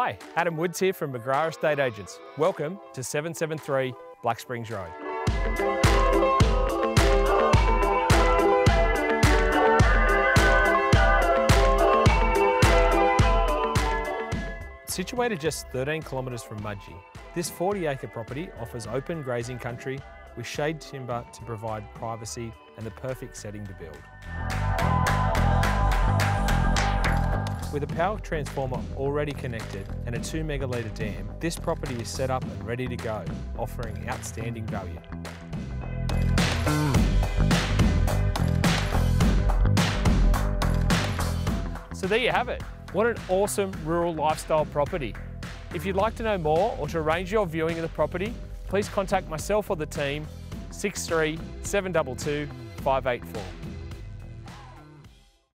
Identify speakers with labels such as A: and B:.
A: Hi, Adam Woods here from McGrath Estate Agents. Welcome to 773 Black Springs Road. Situated just 13 kilometres from Mudgee, this 40 acre property offers open grazing country with shade timber to provide privacy and the perfect setting to build. With a power transformer already connected and a 2 megalitre dam, this property is set up and ready to go, offering outstanding value. So there you have it. What an awesome rural lifestyle property. If you'd like to know more or to arrange your viewing of the property, please contact myself or the team 63 722 584.